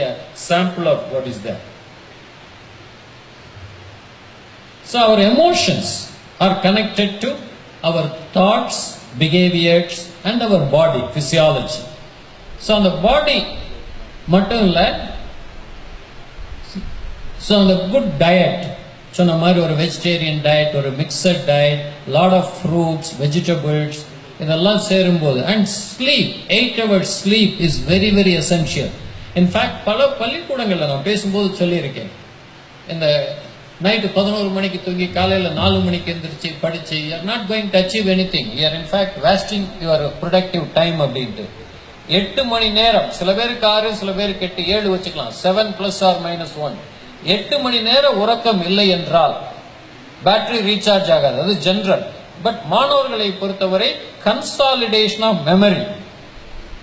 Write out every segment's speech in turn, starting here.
a sample of what is there. So our emotions are connected to our thoughts, behaviors and our body, physiology. So அந்த பாடி மட்டும் இல்லை so அந்த good diet சொன்ன மாதிரி ஒரு vegetarian diet ஒரு mixed diet lot of fruits vegetables இதெல்லாம் சேரும்போது and sleep eight hours sleep is very very essential in fact பல பள்ளிக்கூடங்களில் நான் பேசும்போது சொல்லியிருக்கேன். இந்த நைட்டு பதினோரு மணிக்கு தூங்கி காலையில் நாலு மணிக்கு எந்திரிச்சு படிச்சு you are not going to achieve anything you are in fact wasting your productive time அப்படின்ட்டு. எட்டு மணி நேரம் சில பேருக்கு ஆறு சில பேருக்கு எட்டு ஏழு வச்சுக்கலாம். Seven plus or minus one எட்டு மணி நேரம் உறக்கம் இல்லை என்றால் பேட்டரி ரீசார்ஜ் ஆகாது. அது ஜென்ரல் பட் மாணவர்களை பொறுத்தவரை கன்சாலிடேஷன் ஆஃப் மெமரி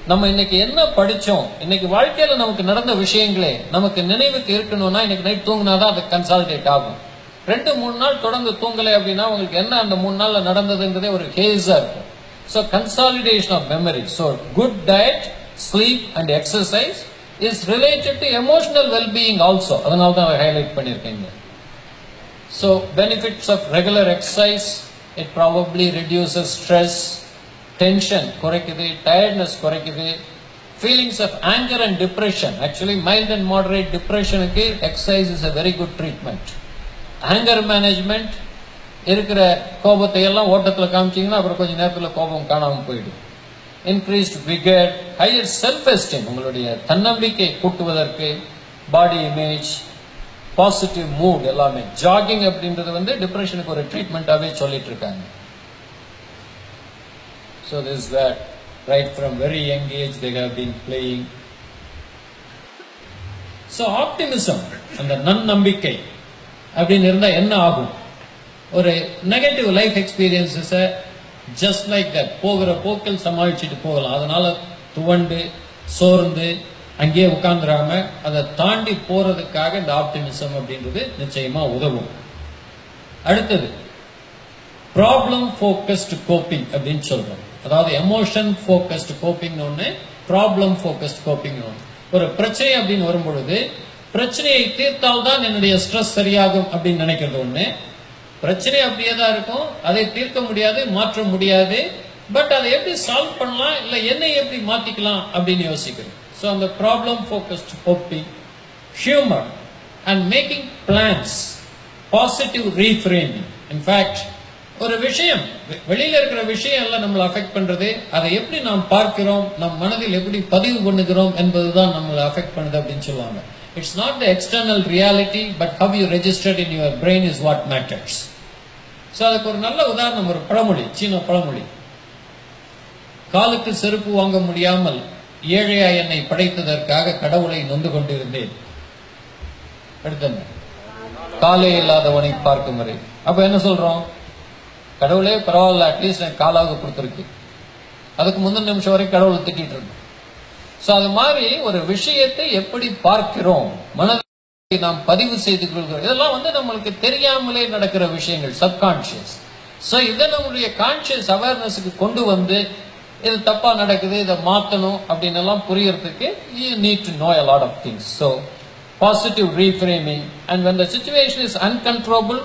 நம்ம இன்னைக்கு என்ன படிச்சோம்? இன்னைக்கு வாழ்க்கையில நமக்கு நடந்த விஷயங்களே நமக்கு நினைவுக்கு இருக்கணும்னா இன்னைக்கு நைட் தூங்கினாதான் அது கன்சாலிடேட் ஆகும். ரெண்டு மூணு நாள் தொடர்ந்து தூங்கலை அப்படின்னா உங்களுக்கு என்ன அந்த மூணு நாள்ல நடந்ததுன்றதே ஒரு ஹேஸா இருக்கும். So consolidation of memory so good diet sleep and exercise is related to emotional wellbeing also அதனால தான் highlight பண்ணியிருக்கேங்க so benefits of regular exercise it probably reduces stress tension குறைக்குது டயர்ட்னஸ் குறைக்குது. Feelings of anger and depression actually mild and moderate டிப்ரெஷனுக்கு exercise is a very good treatment anger management இருக்கிற கோபத்தை எல்லாம் ஓட்டத்தில் காமிச்சிங்கன்னா அப்புறம் கொஞ்சம் நேரத்தில் கோபம் காணாமல் போயிடும். Increased vigour higher self esteem உங்களுடைய தன்னம்பிக்கை கூட்டுவதற்கு பாடி இமேஜ் பாசிட்டிவ் மூட் எல்லாமே. ஜாகிங் அப்படின்றது வந்து டிப்ரெஷனுக்கு ஒரு ட்ரீட்மெண்ட்டாகவே சொல்லிட்டு இருக்காங்க. So this wade right from very young age they have been playing so optimism அந்த நன்னம்பிக்கை அப்படின்னு இருந்தால் என்ன ஆகும்? ஒரு நெகட்டிவ் லைஃப் எக்ஸ்பீரியன்சஸை ஜஸ்ட் லைக் தட் போகிற போக்கில் சமாளிச்சுட்டு போகலாம். அதனால துவண்டு சோர்ந்து அங்கேயே உட்கார்ந்துடாம அதை தாண்டி போறதுக்காக இந்த ஆப்டிமிசம் அப்படின்றது நிச்சயமா உதவும். அடுத்தது ப்ராப்ளம் ஃபோக்கஸ்டு கோப்பிங் அப்படின்னு சொல்றோம். அதாவது எமோஷன் ஃபோக்கஸ்ட் கோப்பிங் ஒன்று ப்ராப்ளம் ஃபோக்கஸ்ட் கோப்பிங் ஒன்று ஒரு பிரச்சனை அப்படின்னு வரும்பொழுது பிரச்சனையை தீர்த்தால் தான் என்னுடைய ஸ்ட்ரெஸ் சரியாகும் அப்படின்னு நினைக்கிறது ஒன்று பிரச்சனை அப்படியே தான் இருக்கும் அதை தீர்க்க முடியாது மாற்ற முடியாது. பட் அதை எப்படி சால்வ் பண்ணலாம் இல்லை என்னை எப்படி மாத்திக்கலாம் அப்படின்னு யோசிக்கிறேன் ஸோ அந்த problem focused hoping humour and making plans positive reframing in fact ஒரு விஷயம் வெ- வெளியில இருக்கிற விஷயம் எல்லாம் நம்மளை அஃபெக்ட் பண்றது அதை எப்படி நாம் பார்க்கிறோம் நம் மனதில் எப்படி பதிவு பண்ணுகிறோம் என்பதுதான் நம்மளை அஃபெக்ட் பண்ணுது அப்படின்னு சொல்லுவாங்க. It's not the external reality but how you registered in your brain is what matters so அதுக்கு ஒரு நல்ல உதாரணம் ஒரு பழமொழி சீன பழமொழி. காலுக்கு செருப்பு வாங்க முடியாமல் ஏழையா என்னை படைத்ததற்காக கடவுளை நொந்து கொண்டிருந்தேன். அடுத்த காலே இல்லாதவனை பார்க்கும் வரை. அப்ப என்ன சொல்றோம்? கடவுளே பரவாயில்ல அட்லீஸ்ட் எனக்கு காலாக கொடுத்துருக்கு. அதுக்கு முந்தின நிமிஷம் வரை கடவுளை திட்டிட்டு இருந்தோம். ஸோ அது மாதிரி ஒரு விஷயத்தை எப்படி பார்க்கிறோம்? மனதை நாம் பதிவு செய்து கொள்கிறோம். இதெல்லாம் வந்து நம்மளுக்கு தெரியாமலே நடக்கிற விஷயங்கள் சப்கான்ஷியஸ் ஸோ இதை நம்மளுடைய கான்ஷியஸ் அவேர்னஸுக்கு கொண்டு வந்து இது தப்பா நடக்குது இதை மாற்றணும் அப்படின்னு எல்லாம் புரியறதுக்கு you need to know lot of of so positive reframing and when the situation is uncontrollable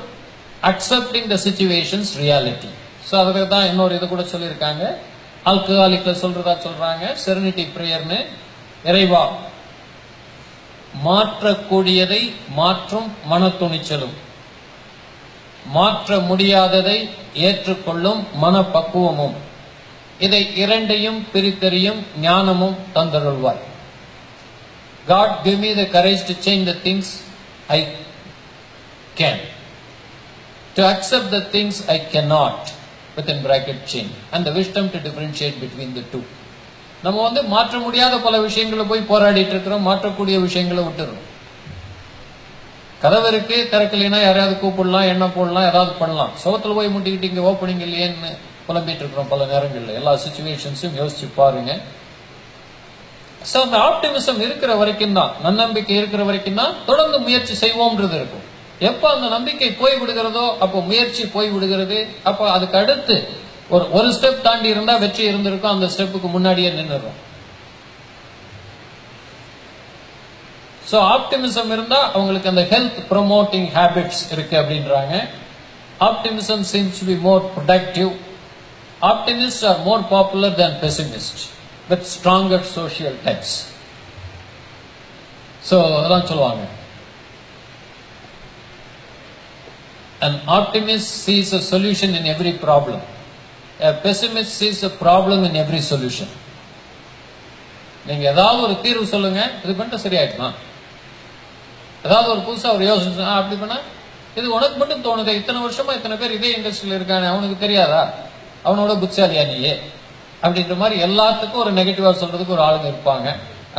accepting the situations reality so அதுக்கு தான் இன்னொரு இது கூட சொல்லியிருக்காங்க. ஆல்கஹாலிக்கில் சொல்றதா சொல்றாங்க. செரனிட்டி ப்ரேயர்னு இறைவா மாற்றக்கூடியதை மாற்றும் மனத்துணிச்சலும். மாற்ற முடியாததை ஏற்றுக்கொள்ளும் மனப்பக்குவமும். இதை இரண்டையும் பிரித்தறியும் ஞானமும் தந்தருள்வாய். God give me the courage to change the things I can To accept the things I cannot, within bracket change. And the wisdom to differentiate between the two. நம்ம வந்து மாற்ற முடியாத பல விஷயங்களை போய் போராடிட்டு இருக்கிறோம் மாற்றக்கூடிய விஷயங்களை விட்டுறோம் கதவு இருக்கு திறக்கலைன்னா யாரையாவது கூப்பிடலாம் எண்ணெய் போடலாம் ஏதாவது பண்ணலாம் சுகத்துல போய் முட்டிக்கிட்டு இங்க ஓப்பனிங் இல்லையேன்னு புலம்பிட்டு இருக்கிறோம் பல நேரங்களில் எல்லா சுச்சுவேஷன்ஸும் யோசிச்சு பாருங்க ஸோ அந்த ஆப்டிமிசம் இருக்கிற வரைக்கும் தான் நன்னம்பிக்கை இருக்கிற வரைக்கும் தான் தொடர்ந்து முயற்சி செய்வோம்ன்றது இருக்கும் எப்போ அந்த நம்பிக்கை போய் விடுகிறதோ அப்போ முயற்சி போய் விடுகிறது அப்போ அதுக்கு அடுத்து ஒரு ஒரு ஸ்டெப் தாண்டி இருந்தா வெற்றி இருந்திருக்கும். அந்த ஸ்டெப்புக்கு முன்னாடியே நின்றுடும் ஸோ ஆப்டிமிசம் இருந்தா அவங்களுக்கு அந்த ஹெல்த் ப்ரொமோட்டிங் ஹேபிட்ஸ் இருக்கு அப்படின்றாங்க. Optimism seems to be more productive optimist are more popular than pessimist with stronger social types so அதான் சொல்லுவாங்க. An optimist sees a solution in every problem. A pessimist sees a problem in every solution. நீங்க ஏதாவது ஒரு தீர்வு சொல்லுங்க இது பண்ணிட்டு சரியாயிடுமா? ஏதாவது ஒரு புதுசா ஒரு யோசனை அப்படி பண்ணா இது உனக்கு மட்டும் தோணுது இத்தனை வருஷமா இத்தனை பேர் இதே இண்டஸ்ட்ரியில் இருக்கானே அவனுக்கு தெரியாதா? அவனோட புத்திசாலியா நீயே? அப்படின்ற மாதிரி எல்லாத்துக்கும் ஒரு நெகட்டிவா சொல்றதுக்கு ஒரு ஆளுங்க இருப்பாங்க.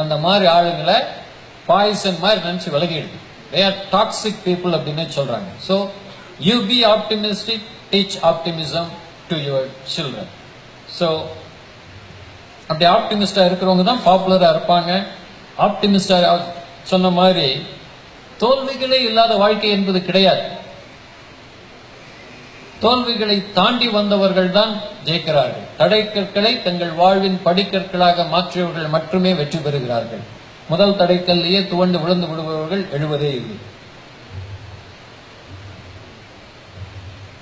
அந்த மாதிரி ஆளுங்களை பாய்சன் மாதிரி நினைச்சு விலகிடுது. தே ஆர் டாக்ஸிக் பீப்புள் அப்படின்னு சொல்றாங்க. So you be optimistic teach optimism to your children so அப்படி ஆப்டிமிஸ்டா இருக்கிறவங்க தான் பாப்புலரா இருப்பாங்க. ஆப்டிமிஸ்டா சொன்ன மாதிரி தோல்விகளே இல்லாத வாழ்க்கை என்பது கிடையாது. தோல்விகளை தாண்டி வந்தவர்கள் தான் ஜெயிக்கிறார்கள். தடைக்கற்களை தங்கள் வாழ்வின் படிக்கற்களாக மாற்றியவர்கள் மட்டுமே வெற்றி பெறுகிறார்கள். முதல் தடைக்கல்லையே துவண்டு விழுந்து விடுபவர்கள் எழுவதே இல்லை.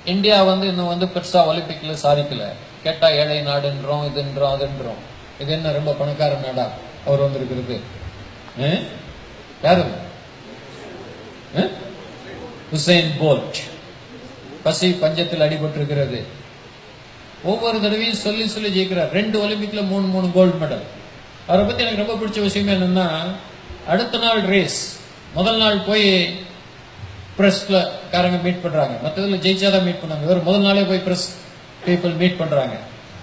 இந்தியா வந்து இன்னும் வந்து பெருசா ஒலிம்பிக்ல சாதிக்கல. கேட்டா ஏழை நாடுன்றோம் இதுன்றோம் அதுன்றோம். இது என்ன ரொம்ப பணக்கார நாடா? அவர் வந்திருக்கிறது. யாரு? Usain Bolt. பசி பஞ்சத்தில் அடிபட்டிருக்கிறது. ஒவ்வொரு தடவையும் சொல்லி சொல்லி ஜெயிக்கிறார். ரெண்டு ஒலிம்பிக்ல மூணு மூணு கோல்டு மெடல் அவரை பத்தி எனக்கு ரொம்ப பிடிச்ச விஷயம் என்னன்னா அடுத்த நாள் ரேஸ் முதல் நாள் போய் பிரஸ்ல காரங்க மீட் பண்றாங்க. மற்றதுல ஜெயிச்சாதான் மீட் பண்ணாங்க இவர் முதல் நாளே போய் பிரஸ் பீப்புள் மீட் பண்றாங்க.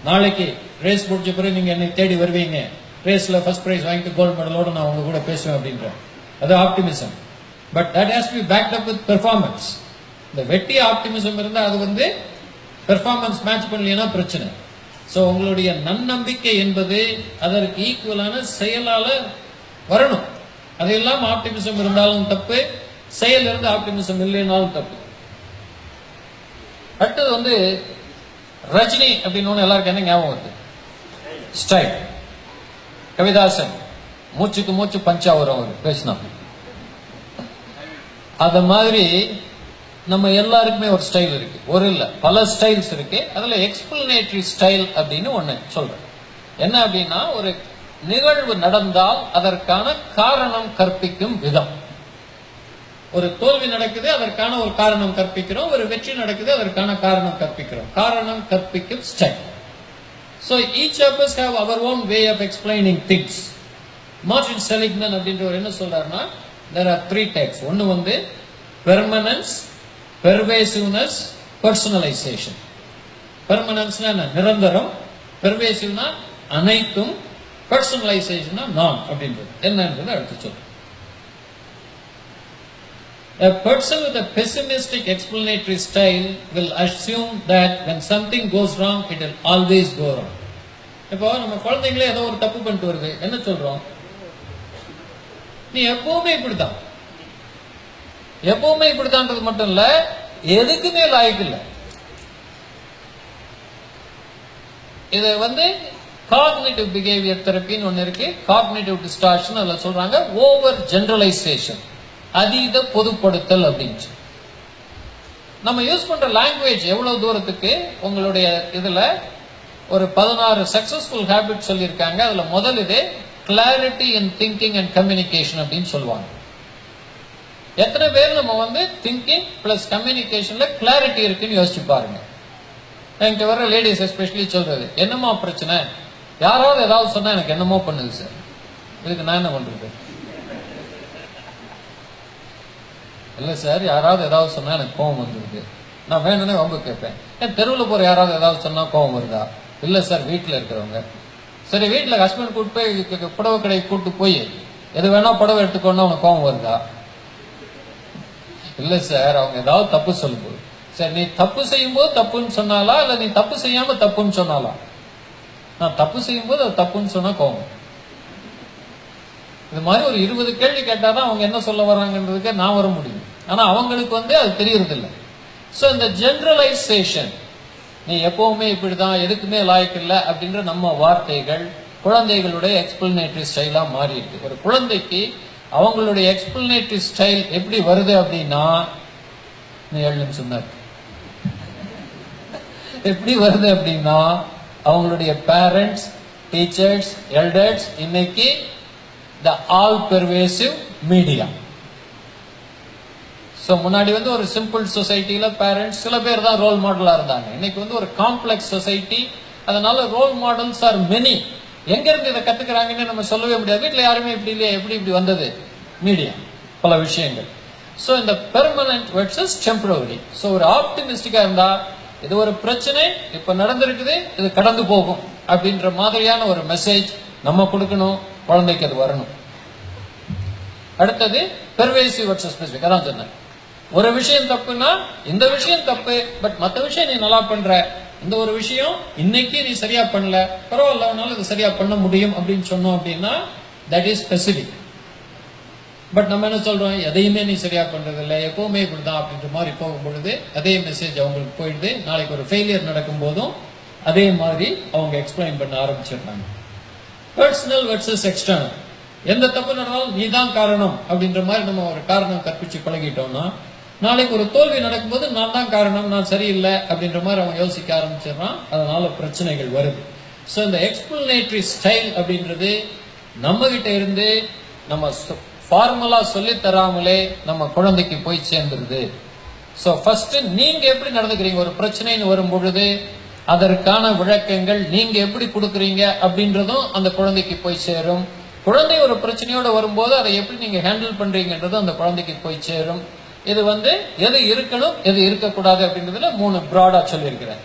நாளைக்கு ரேஸ் முடிச்ச பிறகு நீங்க என்னை தேடி வருவீங்க. ரேஸ்ல ஃபர்ஸ்ட் பிரைஸ் வாங்கிட்டு கோல்டு மெடலோட நான் உங்க கூட பேசுவேன் அப்படின்றேன் அது optimism but that has to be backed up with performance இந்த வெட்டி ஆப்டிமிசம் இருந்தா அது வந்து பெர்ஃபார்மன்ஸ் மேட்ச் பண்ணலைன்னா பிரச்சனை. ஸோ உங்களுடைய நன்னம்பிக்கை என்பது அதற்கு ஈக்குவலான செயலால வரணும். அதையெல்லாம் ஆப்டிமிசம் இருந்தாலும் தப்பு. செயல் இருந்து ஆப்டிமிசம் இல்லைனாலும் தப்பு. அடுத்தது வந்து ரஜினி அப்படின்னு ஒண்ணு எல்லாருக்கும் என்ன ஞாபகம் வருது? ஸ்டைல். கவிதாசன். மூச்சுக்கு மூச்சு பஞ்சா வரும் அவர் பேசினா. அத மாதிரி நம்ம எல்லாருக்குமே ஒரு ஸ்டைல் இருக்கு. ஒரு இல்ல பல ஸ்டைல்ஸ் இருக்கு. அதுல எக்ஸ்பிளனேட்டரி ஸ்டைல் அப்படின்னு ஒண்ணு சொல்றேன். என்ன அப்படின்னா ஒரு நிகழ்வு நடந்தால் அதற்கான காரணம் கற்பிக்கும் விதம். ஒரு தோல்வி நடக்குது அதற்கான ஒரு காரணம் கற்பிக்கிறோம். ஒரு வெற்றி நடக்குது அதற்கான காரணம் கற்பிக்கிறோம். காரணம் கற்பிக்கும் style so each of us have our own way of explaining things Martin Seligman அப்படின்றவர் என்ன சொல்றாருன்னா there ஆர் த்ரீ டைப்ஸ் ஒன்று வந்து பெர்மனன்ஸ் பெர்வேசிவ்னஸ் பர்சனலைசேஷன் பெர்மனன்ஸ்னா என்ன? நிரந்தரம். பெர்வேசிவ்னா அனைத்தும் பர்சனலைசேஷனா நான் அப்படின்றது. என்னன்றது அடுத்து சொல்றேன் A person with a pessimistic explanatory style will assume that when something goes wrong, it will always go wrong. இப்போ நம்ம குழந்தைங்களே ஏதோ ஒரு தப்பு பண்ணிட்டு வருது. என்ன சொல்றோம்? நீ எப்பவுமே இப்படித்தான். எப்பவுமே இப்படித்தான்றது மட்டும் இல்ல எதுக்குமே லாய்க்கு இல்ல. இதை வந்து காக்னேட்டிவ் பிஹேவியர் தெரப்பின்னு ஒன்று இருக்கு. காக்னேட்டிவ் டிஸ்டார்ஷன் அதுல சொல்றாங்க ஓவர் ஜென்ரலைசேஷன் அதீத பொதுப்படுத்தல் அப்படின்னு நம்ம யூஸ் பண்ற லாங்குவேஜ் எவ்வளவு தூரத்துக்கு? உங்களுடைய இதுல ஒரு பதினாறு சக்சஸ்ஃபுல் ஹேபிட் சொல்லியிருக்காங்க. அதுல முதல் இது clarity in thinking and communication அப்படின்னு சொல்லுவாங்க. எத்தனை பேர் நம்ம வந்து திங்கிங் பிளஸ் கம்யூனிகேஷன்ல கிளாரிட்டி இருக்குன்னு யோசிச்சு பாருங்க. என்கிட்ட வர லேடிஸ் எஸ்பெஷலி சொல்றது என்னமா பிரச்சனை? யாராவது ஏதாவது சொன்னா எனக்கு என்னமோ பண்ணுது சார் இதுக்கு நான் என்ன பண்றது? இல்லை சார் யாராவது ஏதாவது சொன்னால் எனக்கு கோவம் வந்துருக்கு நான் வேணும்னே ரொம்ப கேட்பேன். ஏன் தெருவில் போகிற யாராவது ஏதாவது சொன்னால் கோவம் வருதா? இல்லை சார் வீட்டில் இருக்கிறவங்க. சரி வீட்டில் ஹஸ்பண்ட் கூட்டு போய் புடவை கடைக்கு கூட்டு போய் எது வேணா புடவை எடுத்துக்கோன்னா அவனுக்கு கோவம் வருதா? இல்லை சார் அவங்க ஏதாவது தப்பு சொல்லும்போது சரி நீ தப்பு செய்யும்போது தப்புன்னு சொன்னாலா இல்லை நீ தப்பு செய்யாமல் தப்புன்னு சொன்னாலா நான் தப்பு செய்யும்போது அது தப்புன்னு சொன்னால் கோவம் இது மாதிரி ஒரு இருபது கேள்வி கேட்டால் தான் அவங்க என்ன சொல்ல வர்றாங்கன்றதுக்கு நான் வர முடியும். ஆனால் அவங்களுக்கு வந்து அது தெரியறது ஸோ இந்த ஜென்ரலைசேஷன் நீ எப்பவுமே இப்படிதான் எதுக்குமே லாய்க்கு இல்லை அப்படின்ற நம்ம வார்த்தைகள் குழந்தைகளுடைய எக்ஸ்பிளனேட்டரி ஸ்டைலாக மாறி இருக்கு ஒரு குழந்தைக்கு அவங்களுடைய எக்ஸ்பிளனேட்டரி ஸ்டைல் எப்படி வருது அப்படின்னா நீ ஏழு நிமிஷம் தான் எப்படி வருது அப்படின்னா அவங்களுடைய பேரண்ட்ஸ் டீச்சர்ஸ் எல்டர்ஸ் இன்னைக்கு the all pervasive media so முன்னாடி வந்து ஒரு சிம்பிள் சொசைட்டியில் பேரண்ட்ஸ் சில பேர் தான் ரோல் மாடலாக இருந்தாங்க. இன்னைக்கு வந்து ஒரு காம்ப்ளெக்ஸ் சொசைட்டி அதனால ரோல் மாடல்ஸ் ஆர் மெனி எங்கேருந்து இதை கற்றுக்கிறாங்கன்னு நம்ம சொல்லவே முடியாது. வீட்டில் யாருமே இப்படி இல்லையா எப்படி இப்படி வந்தது? மீடியா பல விஷயங்கள். ஸோ இந்த பெர்மனன்ட் வெர்சஸ் டெம்பரவரி ஸோ ஒரு ஆப்டிமிஸ்டிக்காக இருந்தால் இது ஒரு பிரச்சனை இப்போ நடந்திருக்குது இது கடந்து போகும் அப்படின்ற மாதிரியான ஒரு மெசேஜ் நம்ம கொடுக்கணும். குழந்தைக்கு அது வரணும். அடுத்தது பெர்வேசிவ் வர்சஸ் ஸ்பெசிபிக் அதான் சொன்னேன். ஒரு விஷயம் தப்புனா இந்த விஷயம் தப்பு பட் மற்ற விஷயம் நீ நல்லா பண்ற. இந்த ஒரு விஷயம் இன்னைக்கு நீ சரியா பண்ணல. பரவாயில்ல உன்னால இது சரியா பண்ண முடியும் அப்படின்னு சொன்னோம் அப்படின்னா தட் இஸ் ஸ்பெசிபிக் பட் நம்ம என்ன சொல்றோம்? எதையுமே நீ சரியா பண்றது இல்லை எப்பவுமே இப்படிதான் அப்படின்ற மாதிரி போகும் பொழுது அதே மெசேஜ் அவங்களுக்கு போயிடுது. நாளைக்கு ஒரு ஃபெயிலியர் நடக்கும் போதும் அதே மாதிரி அவங்க எக்ஸ்பிளைன் பண்ண ஆரம்பிச்சிடுறாங்க. பர்சனல் வெர்சஸ் எக்ஸ்டர்னல் எந்த தப்பு நடந்தாலும் நீ தான் காரணம் அப்படின்ற மாதிரி நம்ம ஒரு காரணம் கற்பிச்சு பழகிட்டோம்னா நாளைக்கு ஒரு தோல்வி நடக்கும்போது நான் தான் காரணம் நான் சரியில்லை அப்படின்ற மாதிரி அவன் யோசிக்க ஆரம்பிச்சிடறான். அதனால பிரச்சனைகள் வருது. ஸோ இந்த எக்ஸ்பிளனேட்ரி ஸ்டைல் அப்படின்றது நம்ம கிட்ட இருந்து நம்ம ஃபார்முலா சொல்லி தராமலே நம்ம குழந்தைக்கு போய் சேர்ந்துருது. ஸோ ஃபர்ஸ்ட் நீங்க எப்படி நடந்துக்கிறீங்க? ஒரு பிரச்சனைன்னு வரும் பொழுது அதற்கான விளக்கங்கள் நீங்க எப்படி கொடுக்குறீங்க அப்படின்றதும் அந்த குழந்தைக்கு போய் சேரும். குழந்தை ஒரு பிரச்சனையோட வரும்போது அதை எப்படி நீங்க ஹேண்டில் பண்றீங்கன்றதும் அந்த குழந்தைக்கு போய் சேரும். இது வந்து எது இருக்கணும் எது இருக்கக்கூடாது அப்படின்றதுல மூணு ப்ராடா சொல்லியிருக்கிறேன்.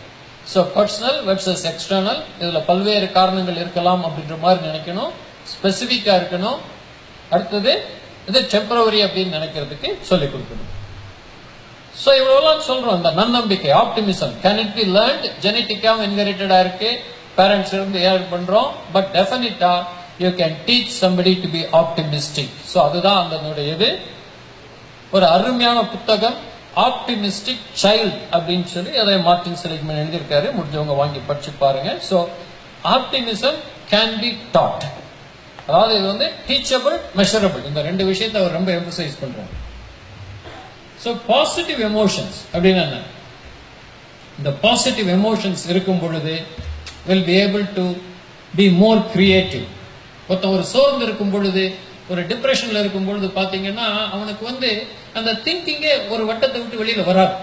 ஸோ பர்சனல் வெர்சஸ் எக்ஸ்டர்னல் இதுல பல்வேறு காரணங்கள் இருக்கலாம் அப்படின்ற மாதிரி நினைக்கணும். ஸ்பெசிஃபிக்காக இருக்கணும். அடுத்தது இது டெம்பரவரி அப்படின்னு நினைக்கிறதுக்கு சொல்லிக் கொடுக்கணும். ஸோ இவ்வளவுலாம் சொல்றோம் இந்த நன்னம்பிக்கை optimism can it be learned ஜெனட்டிக்காவும் இன்ஹெரிட்டடா இருக்கு. பேரண்ட்ஸ் இருந்து ஏர் பண்றோம்? பட் டெஃபினட்டா you can teach somebody to be optimistic so அதுதான் அந்த இது. ஒரு அருமையான புத்தகம் ஆப்டிமிஸ்டிக் சைல்ட் அப்படின்னு சொல்லி அதை மார்டின் செலிக்மன் எழுதியிருக்காரு. முடிஞ்சவங்க வாங்கி படிச்சு பாருங்க. So optimism can be taught அதாவது இது வந்து டீச்சபிள் மெஷரபிள் இந்த ரெண்டு விஷயத்தை அவர் ரொம்ப எம்பசைஸ் பண்றாங்க ஸோ பாசிட்டிவ் எமோஷன்ஸ் அப்படின்னு என்ன? இந்த பாசிட்டிவ் எமோஷன்ஸ் இருக்கும் பொழுது will be able to be more creative ஒருத்தன் ஒரு சோர்ந்து இருக்கும் பொழுது ஒரு டிப்ரெஷன்ல இருக்கும் பொழுது பாத்தீங்கன்னா அவனுக்கு வந்து அந்த திங்கிங்கே ஒரு வட்டத்தை விட்டு வெளியில வராது.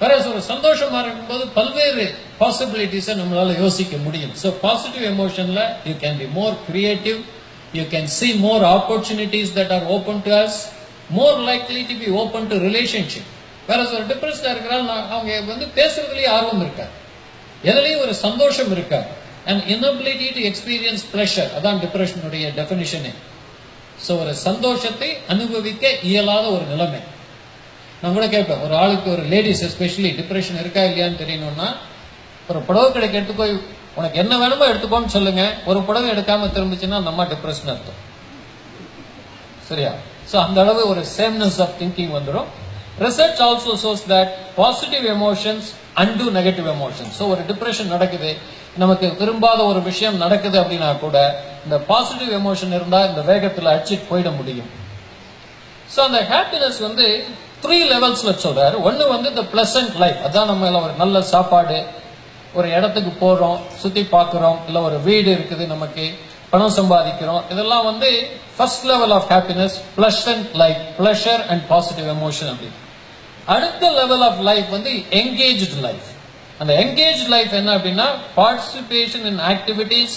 வேற ஒரு சந்தோஷமா இருக்கும்போது பல்வேறு பாசிபிலிட்டிஸை நம்மளால யோசிக்க முடியும். So positive எமோஷன்ல you can be more creative you can see more opportunities that are open to us more likely to be open to relationship வேற ஒரு டிப்ரெஷன்ல இருக்கிறால் அவங்க வந்து பேசுறதுலயே ஆர்வம் இருக்காது. எதுலயும் ஒரு சந்தோஷம் இருக்காது. And inability to experience pleasure அதான் டிப்ரெஷனுடைய டெபினிஷனே ஸோ ஒரு சந்தோஷத்தை அனுபவிக்க இயலாத ஒரு நிலைமை. நான் கூட கேட்பேன் ஒரு ஆளுக்கு ஒரு லேடிஸ் எஸ்பெஷலி டிப்ரெஷன் இருக்கா இல்லையான்னு தெரியணும்னா ஒரு புடவை கடைக்கு எடுத்து போய் உனக்கு என்ன வேணுமோ எடுத்துக்கோன்னு சொல்லுங்க. ஒரு புடவை எடுக்காம திரும்பிச்சுன்னா நம்ம டிப்ரெஷன் அர்த்தம். சரியா? ஸோ அந்த அளவு ஒரு சேம்னஸ் ஆஃப் திங்கிங் வந்துடும் research also shows that positive emotions and negative emotions so ஒரு டிப்ரெஷன் நடக்குது. நமக்கு விரும்பாத ஒரு விஷயம் நடக்குது அப்படின்னா கூட இந்த பாசிட்டிவ் எமோஷன் இருந்தால் இந்த வேகத்தில் அடிச்சுட்டு போயிட முடியும். ஸோ அந்த ஹாப்பினஸ் வந்து த்ரீ லெவல்ஸில் சொல்கிறார் ஒன்று வந்து இந்த பிளசன்ட் லைஃப் அதான் நம்ம ஒரு நல்ல சாப்பாடு ஒரு இடத்துக்கு போகிறோம் சுற்றி பார்க்குறோம் இல்லை ஒரு வீடு இருக்குது நமக்கு பணம் சம்பாதிக்கிறோம் இதெல்லாம் வந்து first level of happiness pleasant life pleasure and positive emotion அப்படி அடுத்த லெவல் ஆஃப் லைஃப் வந்து என்கேஜ்டு லைஃப் அந்த என்கேஜ் லைஃப் என்ன அப்படின்னா participation in activities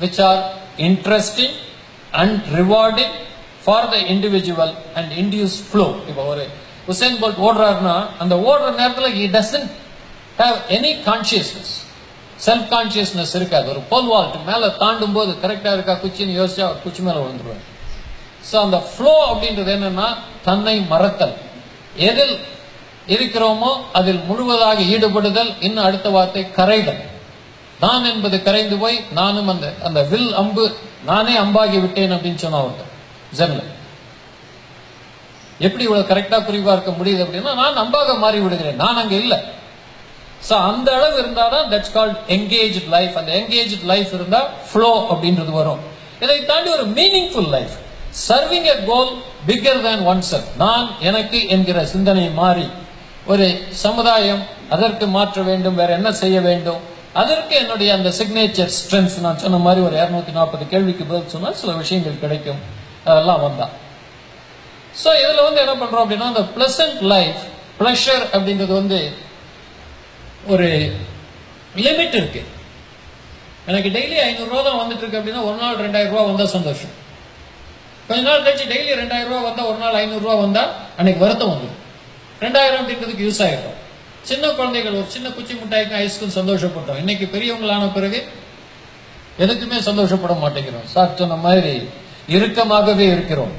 which are interesting and rewarding for the individual and induce flow இப்போ ஒரு Usain Bolt ஓடுறாருன்னா அந்த ஓடுற நேரத்தில் he doesn't have any consciousness self consciousness இருக்காது. ஒரு போல் வால்ட் மேலே தாண்டும் போது கரெக்டாக இருக்கா குச்சின்னு யோசிச்சா அவர் குச்சி மேலே விழுந்துருவார் ஸோ அந்த ஃப்ளோ அப்படின்றது என்னன்னா தன்னை மறத்தல். எதில் இருக்கிறோமோ அதில் முழுவதாக ஈடுபடுதல் இன்னும் அடுத்த வார்த்தை கரைதல். நான் என்பது கரைந்து போய் நானும் அந்த அந்த வில் அம்பு நானே அம்பாகி விட்டேன் அப்படின்னு சொன்னா ஒருத்தர் ஜென்ல எப்படி இவ்வளவு கரெக்டா குறிவா இருக்க முடியுது அப்படின்னா நான் அம்பாக மாறி விடுகிறேன். நான் அங்க இல்லை. சோ அந்த அளவு இருந்தாதான் தட்ஸ் கால்ட் என்கேஜ் லைஃப் அந்த என்கேஜ் லைஃப் இருந்தா ஃப்ளோ அப்படின்றது வரும். இதை தாண்டி ஒரு meaningful life serving a goal bigger than oneself நான் எனக்கு என்கிற சிந்தனை மாறி. ஒரு சமுதாயம் அதற்கு மாற்ற வேண்டும் வேற என்ன செய்ய வேண்டும்? அதற்கு என்னுடைய அந்த சிக்னேச்சர் ஸ்ட்ரென்த் நான் சொன்ன மாதிரி ஒரு 240 நாற்பது கேள்விக்கு பதில் சொன்னால் சில விஷயங்கள் கிடைக்கும். அதெல்லாம் வந்தா ஸோ இதுல வந்து என்ன பண்றோம் அப்படின்னா அந்த பிளசன்ட் லைஃப் ப்ளஷர் அப்படிங்கிறது வந்து ஒரு லிமிட் இருக்கு. எனக்கு டெய்லி ஐநூறுரூவா தான் வந்துட்டு இருக்கு அப்படின்னா ஒரு நாள் ரெண்டாயிரம் ரூபா வந்தா சந்தோஷம். கொஞ்ச நாள் கழிச்சு டெய்லி ரெண்டாயிரம் ரூபா வந்தா ஒரு நாள் ஐநூறு ரூபா வந்தா அன்னைக்கு வருத்தம் வந்துடும். ரெண்டாயிரம் அப்படின்றதுக்கு யூஸ் ஆகிடும் சின்ன குழந்தைகள் ஒரு சின்ன குச்சி மிட்டாய்க்கு ஐஸ்க்கும் சந்தோஷப்பட்டோம். இன்னைக்கு பெரியவங்களான பிறகு எதுக்குமே சந்தோஷப்பட மாட்டேங்கிறோம். சார் சொன்ன மாதிரி இறுக்கமாகவே இருக்கிறோம்.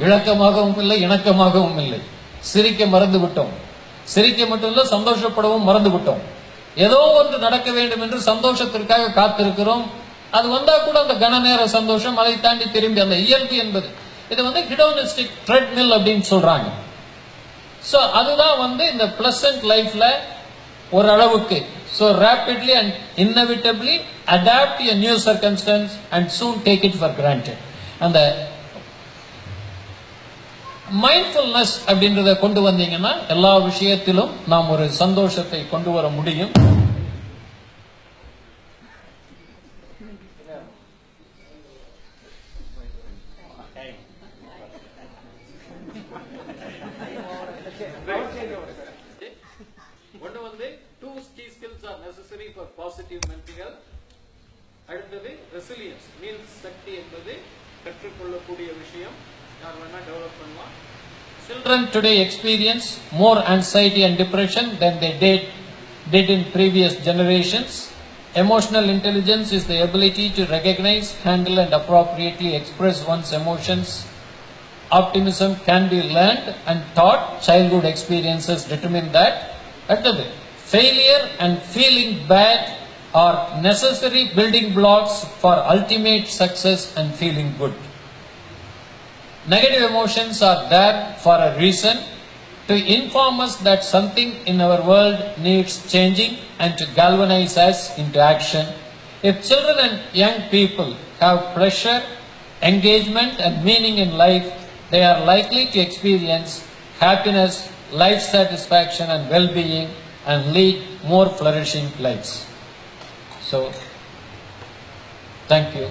இழக்கமாகவும் இல்லை இணக்கமாகவும் இல்லை. சிரிக்க மறந்து விட்டோம். சிரிக்க மட்டும் இல்லை சந்தோஷப்படவும் மறந்து விட்டோம். ஏதோ ஒன்று நடக்க வேண்டும் என்று சந்தோஷத்திற்காக காத்திருக்கிறோம். அது வந்தா கூட அந்த கன நேர சந்தோஷம் அதை தாண்டி திரும்பி அந்த இயல்பு என்பது. இது வந்து ஹிடோனிஸ்டிக் ட்ரெட்மில் அப்படின்னு சொல்றாங்க. ஸோ அதுதான் வந்து இந்த பிளசன்ட் லைஃப்ல ஒரு அளவுக்கு so rapidly and inevitably adapt a new circumstance and soon take it for granted அந்த மைண்ட்ஃபுல்னஸ் அப்படின்றத கொண்டு வந்தீங்கன்னா எல்லா விஷயத்திலும் நாம் ஒரு சந்தோஷத்தை கொண்டு வர முடியும். ஒன்று வந்து two key skills are necessary for positive mental health அடுத்தது ரெசிலியன்ஸ் மீன்ஸ் சக்தி என்பது கற்றுக்கொள்ளக்கூடிய விஷயம். Children today experience more anxiety and depression than they did, did in previous generations. Emotional intelligence is the ability to recognize, handle and appropriately express one's emotions. Optimism can be learned and taught. Childhood experiences determine that. Failure and feeling bad are necessary building blocks for ultimate success and feeling good. Negative emotions are there for a reason to inform us that something in our world needs changing and to galvanize us into action. If children and young people have pleasure, engagement, and meaning in life, they are likely to experience happiness, life satisfaction, and well being and lead more flourishing lives. So, thank you.